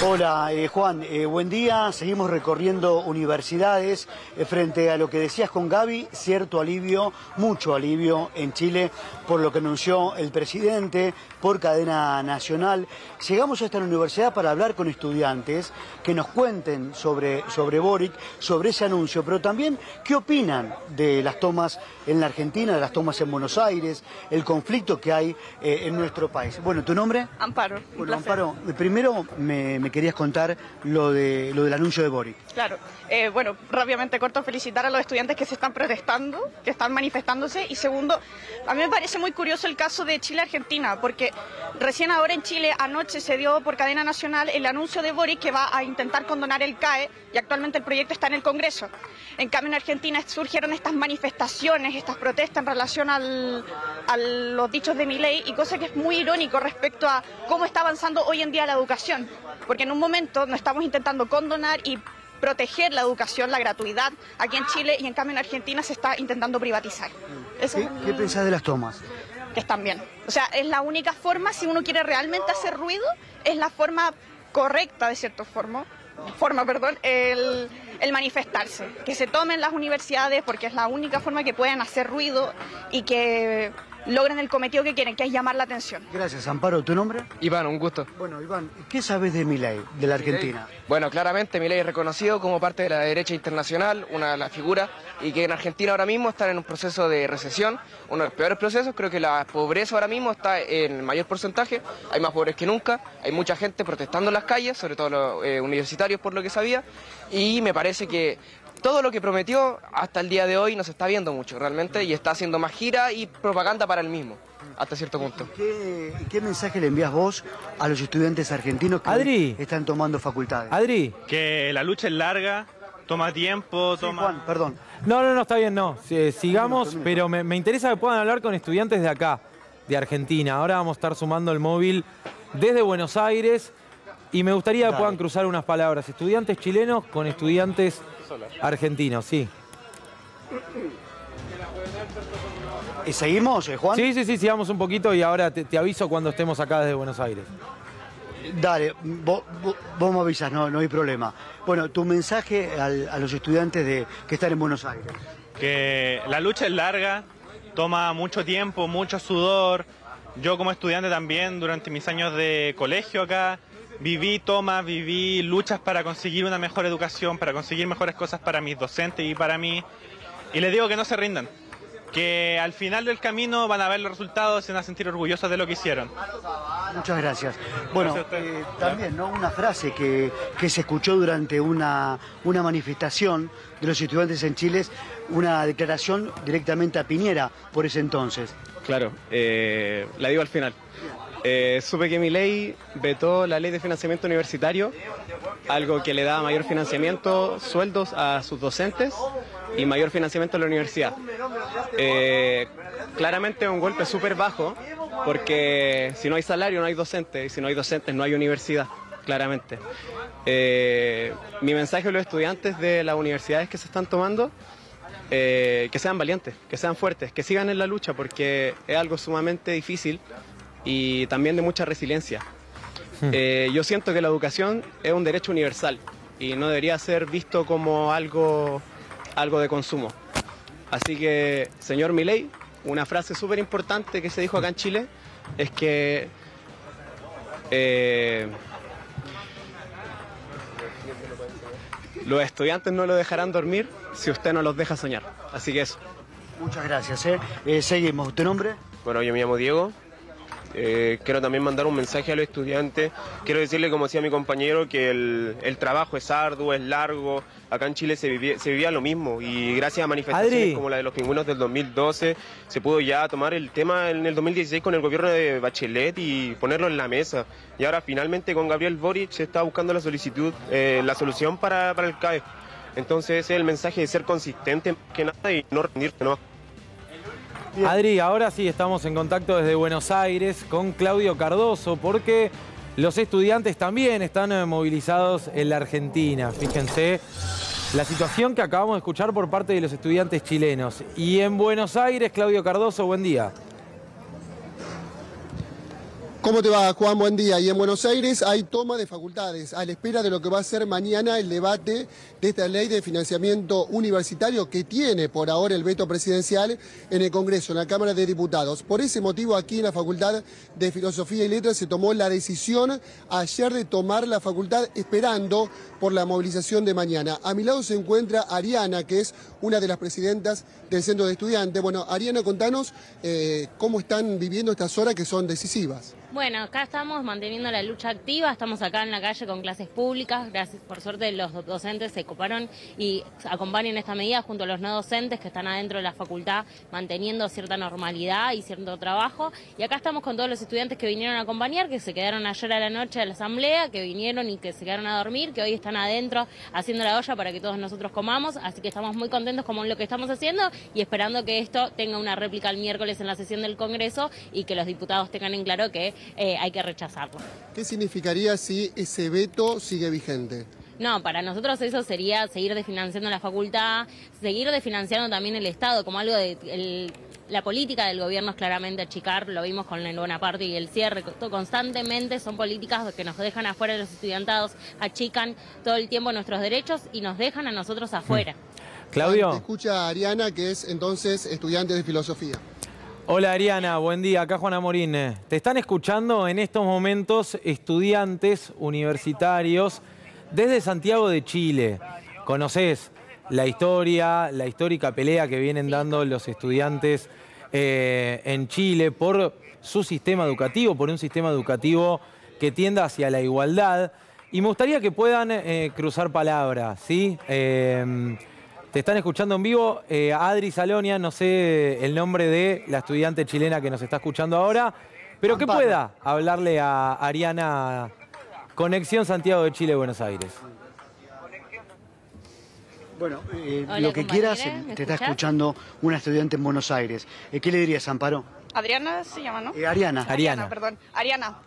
Hola eh, Juan, eh, buen día. Seguimos recorriendo universidades eh, frente a lo que decías con Gaby, cierto alivio, mucho alivio en Chile por lo que anunció el presidente por cadena nacional. Llegamos a esta universidad para hablar con estudiantes que nos cuenten sobre, sobre Boric, sobre ese anuncio, pero también qué opinan de las tomas en la Argentina, de las tomas en Buenos Aires, el conflicto que hay en nuestro país. Bueno, ¿tu nombre? Amparo. Bueno, Amparo, primero me querías contar lo, de, lo del anuncio de Boric. Claro. Eh, bueno, rápidamente corto, felicitar a los estudiantes que se están protestando, que están manifestándose. Y segundo, a mí me parece muy curioso el caso de Chile-Argentina, porque recién ahora en Chile anoche se dio por cadena nacional el anuncio de Boric que va a intentar condonar el CAE y actualmente el proyecto está en el Congreso. En cambio, en Argentina surgieron estas manifestaciones, estas protestas en relación al, a los dichos de mi ley y cosa que es muy irónico respecto a cómo está avanzando hoy en día la educación. Porque en un momento nos estamos intentando condonar y proteger la educación, la gratuidad aquí en Chile y en cambio en Argentina se está intentando privatizar. ¿Qué, pensás de las tomas? Que están bien. O sea, es la única forma, si uno quiere realmente hacer ruido, es la forma correcta, de cierta forma, forma perdón, el, el manifestarse. Que se tomen las universidades porque es la única forma que pueden hacer ruido y que logren el cometido que quieren, que es llamar la atención. Gracias, Amparo. ¿Tu nombre? Iván, un gusto. Bueno, Iván, ¿qué sabes de Milei, de la Argentina? Bueno, claramente Milei es reconocido como parte de la derecha internacional, una de las figuras, y que en Argentina ahora mismo están en un proceso de recesión, uno de los peores procesos. Creo que la pobreza ahora mismo está en mayor porcentaje, hay más pobres que nunca, hay mucha gente protestando en las calles, sobre todo los eh, universitarios por lo que sabía, y me parece que todo lo que prometió hasta el día de hoy no se está viendo mucho realmente y está haciendo más gira y propaganda para el mismo, hasta cierto punto. ¿Qué, mensaje le envías vos a los estudiantes argentinos que están tomando facultades? Adri. Que la lucha es larga, toma tiempo, toma... Juan, perdón. No, no, no, está bien, no. sigamos, pero me, me interesa que puedan hablar con estudiantes de acá, de Argentina. Ahora vamos a estar sumando el móvil desde Buenos Aires y me gustaría que puedan cruzar unas palabras. Estudiantes chilenos con estudiantes argentinos, sí. ¿Y seguimos, eh, Juan? Sí, sí, sí, sigamos un poquito y ahora te, aviso cuando estemos acá desde Buenos Aires. Dale, vos, me avisas, no, no hay problema. Bueno, tu mensaje a los estudiantes de, que están en Buenos Aires. Que la lucha es larga, toma mucho tiempo, mucho sudor. Yo como estudiante también, durante mis años de colegio acá, viví tomas, viví luchas para conseguir una mejor educación, para conseguir mejores cosas para mis docentes y para mí. Y les digo que no se rindan, que al final del camino van a ver los resultados y van a sentir orgullosos de lo que hicieron. Muchas gracias. Bueno, eh, también ¿no? una frase que, que, se escuchó durante una, una manifestación de los estudiantes en Chile, una declaración directamente a Piñera por ese entonces. Claro, eh, la digo al final. Eh, supe que mi ley vetó la ley de financiamiento universitario, algo que le da mayor financiamiento, sueldos a sus docentes y mayor financiamiento a la universidad. Eh, claramente un golpe súper bajo, porque si no hay salario no hay docentes, y si no hay docentes no hay universidad, claramente. Eh, mi mensaje a los estudiantes de las universidades que se están tomando, que sean valientes, que sean fuertes, que sigan en la lucha, porque es algo sumamente difícil y también de mucha resiliencia. Hmm. Eh, yo siento que la educación es un derecho universal y no debería ser visto como algo, algo de consumo. Así que, señor Milei, una frase súper importante que se dijo acá en Chile es que eh, los estudiantes no lo dejarán dormir si usted no los deja soñar. Así que eso. Muchas gracias. ¿eh? seguimos. ¿Tu nombre? Bueno, yo me llamo Diego, eh, quiero también mandar un mensaje a los estudiantes. Quiero decirle, como decía mi compañero, que el, trabajo es arduo, es largo. Acá en Chile se vivía, lo mismo y gracias a manifestaciones como la de los pingüinos del 2012 se pudo ya tomar el tema en el 2016 con el gobierno de Bachelet y ponerlo en la mesa. Y ahora finalmente con Gabriel Boric se está buscando la solicitud, eh, la solución para, para el CAE. Entonces ese es el mensaje de ser consistente que nada y no rendirse, ¿no? Adri, ahora sí estamos en contacto desde Buenos Aires con Claudio Cardoso porque los estudiantes también están eh, movilizados en la Argentina. Fíjense la situación que acabamos de escuchar por parte de los estudiantes chilenos. Y en Buenos Aires, Claudio Cardoso, buen día. ¿Cómo te va, Juan? Buen día. Y en Buenos Aires hay toma de facultades a la espera de lo que va a ser mañana el debate de esta ley de financiamiento universitario que tiene por ahora el veto presidencial en el Congreso, en la Cámara de Diputados. Por ese motivo, aquí en la Facultad de Filosofía y Letras se tomó la decisión ayer de tomar la facultad esperando por la movilización de mañana. A mi lado se encuentra Ariana, que es una de las presidentas del Centro de Estudiantes. Bueno, Ariana, contanos eh, cómo están viviendo estas horas que son decisivas. Bueno, acá estamos manteniendo la lucha activa, estamos acá en la calle con clases públicas, gracias por suerte los docentes se coparon y acompañan esta medida junto a los no docentes que están adentro de la facultad manteniendo cierta normalidad y cierto trabajo. Y acá estamos con todos los estudiantes que vinieron a acompañar, que se quedaron ayer a la noche a la asamblea, que vinieron y que se quedaron a dormir, que hoy están adentro haciendo la olla para que todos nosotros comamos, así que estamos muy contentos con lo que estamos haciendo y esperando que esto tenga una réplica el miércoles en la sesión del Congreso y que los diputados tengan en claro que eh, hay que rechazarlo. ¿Qué significaría si ese veto sigue vigente? No, para nosotros eso sería seguir desfinanciando la facultad, seguir desfinanciando también el Estado, como algo de... la política del gobierno es claramente achicar, lo vimos con el Bonaparte y el cierre, constantemente son políticas que nos dejan afuera de los estudiantados, achican todo el tiempo nuestros derechos y nos dejan a nosotros afuera. Claudio. escucha Ariana, que es entonces estudiante de filosofía. Hola Ariana, buen día. Acá Juana Morín. Te están escuchando en estos momentos estudiantes universitarios desde Santiago de Chile. ¿Conoces la historia, la histórica pelea que vienen dando los estudiantes eh, en Chile por su sistema educativo, por un sistema educativo que tienda hacia la igualdad? Y me gustaría que puedan eh, cruzar palabras, ¿sí? Eh, te están escuchando en vivo. Eh, Adri Salonia, no sé el nombre de la estudiante chilena que nos está escuchando ahora, pero que pueda hablarle a Ariana Conexión Santiago de Chile, Buenos Aires. Bueno, eh, lo que quieras, te está escuchando una estudiante en Buenos Aires. Eh, ¿Qué le dirías, Amparo? Adriana se llama, ¿no? Ariana. Ariana. perdón. Ariana,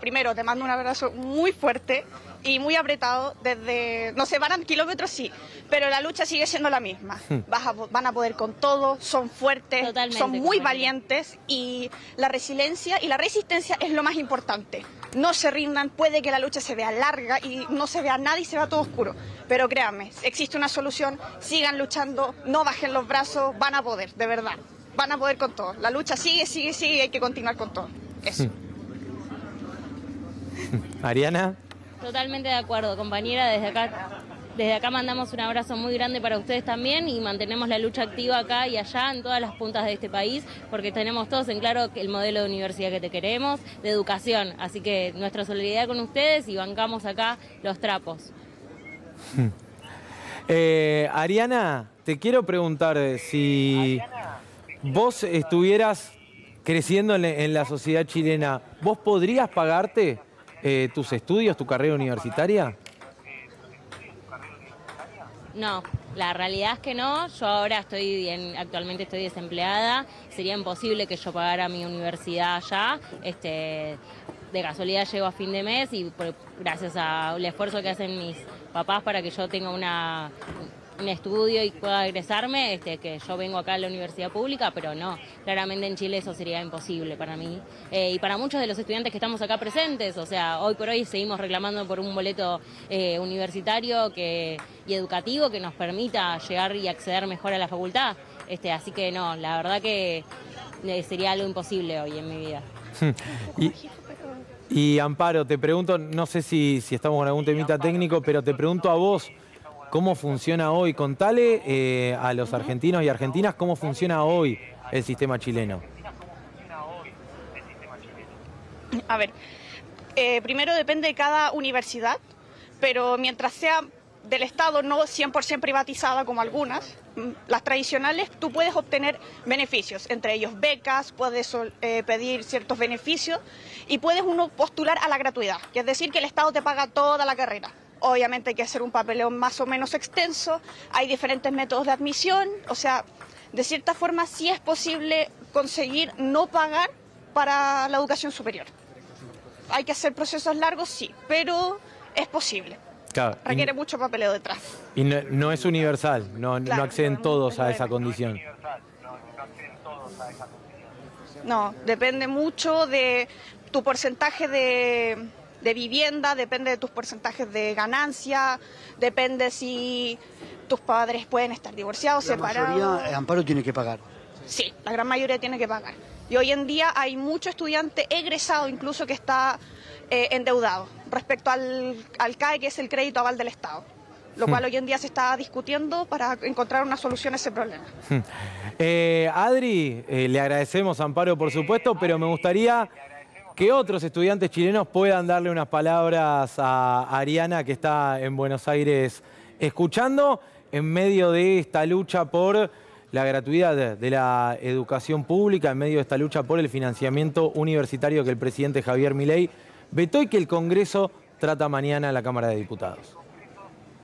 primero te mando un abrazo muy fuerte y muy apretado desde, no sé, van a kilómetros sí, pero la lucha sigue siendo la misma. Hmm. van a poder con todo, son fuertes, son muy valientes y la resiliencia y la resistencia es lo más importante. No se rindan, puede que la lucha se vea larga y no se vea nada y se vea todo oscuro, pero créanme, existe una solución, sigan luchando, no bajen los brazos, van a poder, de verdad, van a poder con todo. La lucha sigue, sigue, sigue y hay que continuar con todo. Eso. Hmm. Ariana. Totalmente de acuerdo, compañera. Desde acá, desde acá mandamos un abrazo muy grande para ustedes también y mantenemos la lucha activa acá y allá en todas las puntas de este país, porque tenemos todos en claro el modelo de universidad que te queremos, de educación. Así que nuestra solidaridad con ustedes y bancamos acá los trapos. Eh, Ariana, te quiero preguntar si vos estuvieras creciendo en la sociedad chilena, ¿vos podrías pagarte eh, tus estudios, tu carrera universitaria? No, la realidad es que no. Yo ahora estoy, actualmente estoy desempleada. Sería imposible que yo pagara mi universidad allá. Este, de casualidad llego a fin de mes y gracias al esfuerzo que hacen mis papás para que yo tenga una, un estudio y pueda egresarme, este, que yo vengo acá a la universidad pública, pero no, claramente en Chile eso sería imposible para mí. Eh, y para muchos de los estudiantes que estamos acá presentes, o sea, hoy por hoy seguimos reclamando por un boleto eh, universitario que, y educativo que nos permita llegar y acceder mejor a la facultad. Este, así que no, la verdad que eh, sería algo imposible hoy en mi vida. y, Amparo, te pregunto, no sé si, si estamos con algún temita técnico, pero te pregunto a vos, cómo funciona hoy. Contale eh, a los argentinos y argentinas cómo funciona hoy el sistema chileno. A ver, eh, primero depende de cada universidad, pero mientras sea del Estado, no 100% privatizada como algunas, mm, las tradicionales, tú puedes obtener beneficios, entre ellos becas, puedes eh, pedir ciertos beneficios y puedes uno postular a la gratuidad, que es decir, que el Estado te paga toda la carrera. Obviamente hay que hacer un papeleo más o menos extenso, hay diferentes métodos de admisión, o sea, de cierta forma sí es posible conseguir no pagar para la educación superior. Hay que hacer procesos largos, sí, pero es posible. Requiere mucho papeleo detrás. Y no, es universal, no, no acceden todos a esa condición. No, depende mucho de tu porcentaje de, de vivienda, depende de tus porcentajes de ganancia, depende si tus padres pueden estar divorciados, La separados. mayoría, eh, Amparo tiene que pagar. Sí, la gran mayoría tiene que pagar. Y hoy en día hay mucho estudiante egresado incluso que está eh, endeudado respecto al, al CAE, que es el crédito aval del Estado. Lo cual hoy en día se está discutiendo para encontrar una solución a ese problema. Eh, Adri, eh, le agradecemos, Amparo, por supuesto, pero me gustaría que otros estudiantes chilenos puedan darle unas palabras a Ariana, que está en Buenos Aires escuchando, en medio de esta lucha por la gratuidad de- la educación pública, en medio de esta lucha por el financiamiento universitario que el presidente Javier Milei vetó y que el Congreso trata mañana en la Cámara de Diputados.